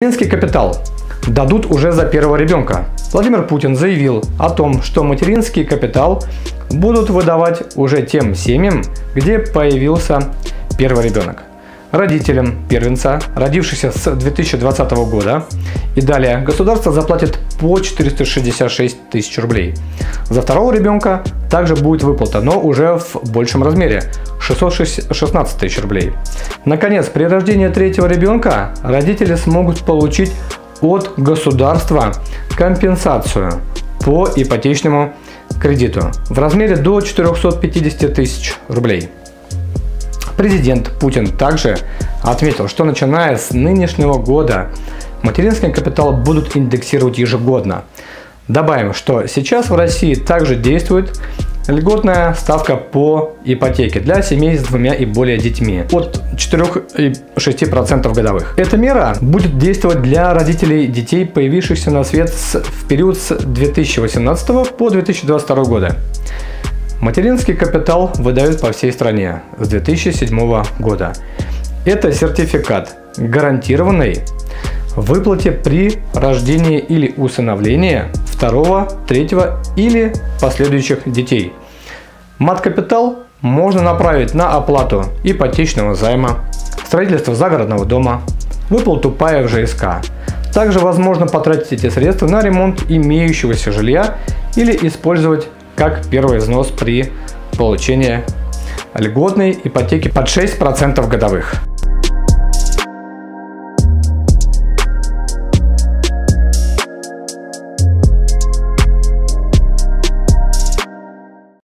Материнский капитал дадут уже за первого ребенка. Владимир Путин заявил о том, что материнский капитал будут выдавать уже тем семьям, где появился первый ребенок. Родителям первенца, родившихся с 2020 года, и далее государство заплатит по 466 тысяч рублей. За второго ребенка также будет выплата, но уже в большем размере 616 тысяч рублей. Наконец, при рождении третьего ребенка родители смогут получить от государства компенсацию по ипотечному кредиту в размере до 450 тысяч рублей. Президент Путин также отметил, что начиная с нынешнего года материнский капитал будут индексировать ежегодно. Добавим, что сейчас в России также действует Льготная ставка по ипотеке для семей с двумя и более детьми от 4-6% годовых. Эта мера будет действовать для родителей детей, появившихся на свет в период с 2018 по 2022 годы. Материнский капитал выдают по всей стране с 2007 года. Это сертификат гарантированной выплате при рождении или усыновлении второго, третьего или последующих детей. Мат-капитал можно направить на оплату ипотечного займа, строительство загородного дома, выплату пая в ЖСК. Также возможно потратить эти средства на ремонт имеющегося жилья или использовать как первый взнос при получении льготной ипотеки под 6% годовых.